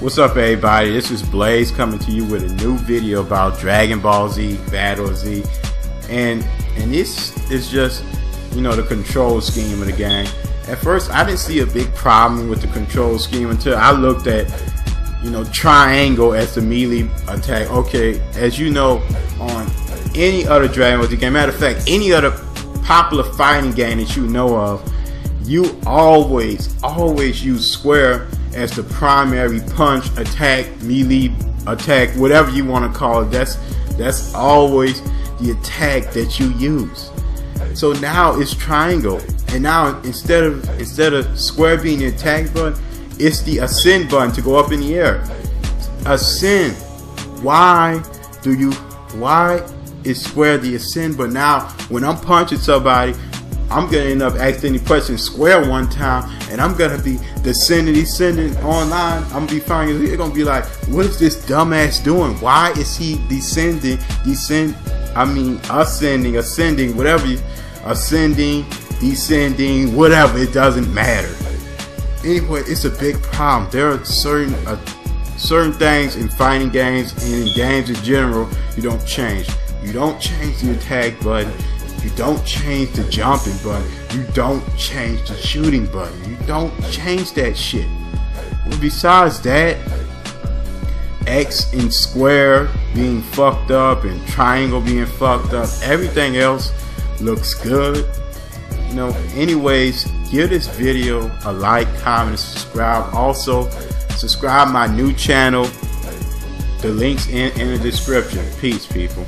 What's up everybody? This is Blaze coming to you with a new video about Dragon Ball Z Battle Z. And and this is just, you know, the control scheme of the game. At first I didn't see a big problem with the control scheme until I looked at, you know, triangle as the melee attack. Okay, as you know, on any other Dragon Ball Z game, matter of fact, any other popular fighting game that you know of, you always, always use square as the primary punch, attack, melee, attack, whatever you want to call it. That's that's always the attack that you use. So now it's triangle, and now instead of instead of square being the attack button, it's the ascend button to go up in the air. Ascend. Why do you? Why is square the ascend? But now when I'm punching somebody, I'm gonna end up asking the question square one time, and I'm gonna be descending, descending online. I'm gonna be finding it's gonna be like, what is this dumbass doing? Why is he descending, descend? I mean, ascending, ascending, whatever, ascending, descending, whatever. It doesn't matter. Anyway, it's a big problem. There are certain uh, certain things in fighting games and in games in general you don't change. You don't change the attack button you don't change the jumping button. You don't change the shooting button. You don't change that shit. Well, besides that, X and square being fucked up and triangle being fucked up, everything else looks good. You know, anyways, give this video a like, comment, subscribe. Also, subscribe my new channel. The links in, in the description. Peace, people.